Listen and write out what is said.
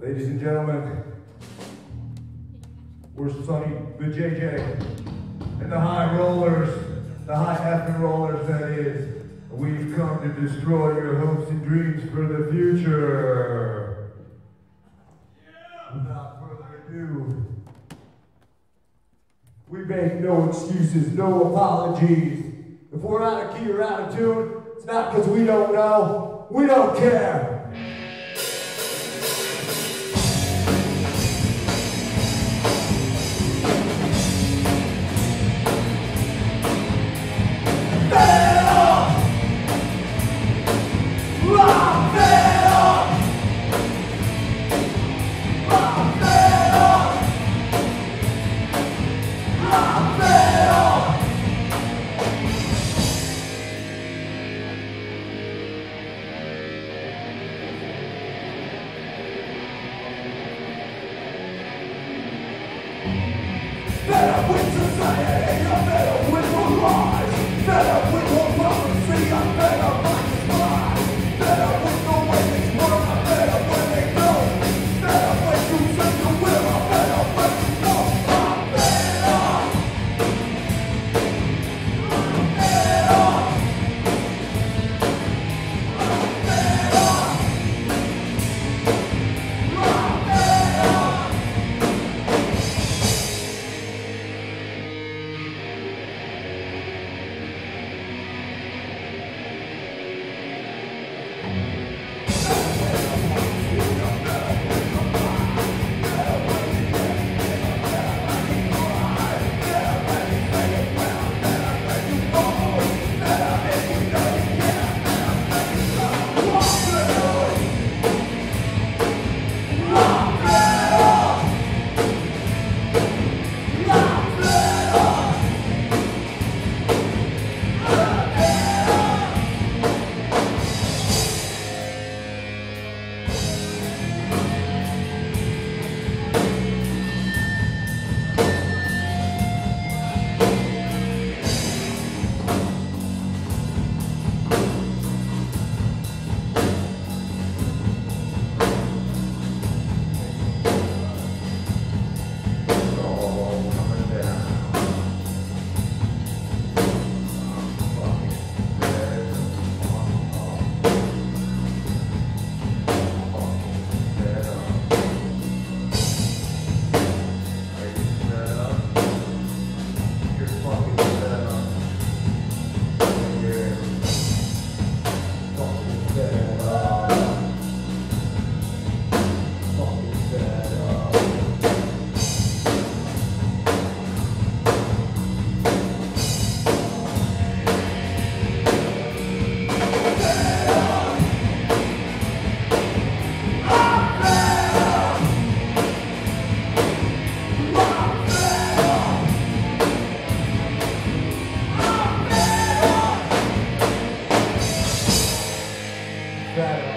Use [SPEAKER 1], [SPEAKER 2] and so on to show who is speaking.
[SPEAKER 1] Ladies and gentlemen, we're Sonny the JJ and the high rollers, the high effing rollers that is. We've come to destroy your hopes and dreams for the future. Without further ado, we make no excuses, no apologies. If we're out of key or out of tune, it's not because we don't know, we don't care. With society, the with better.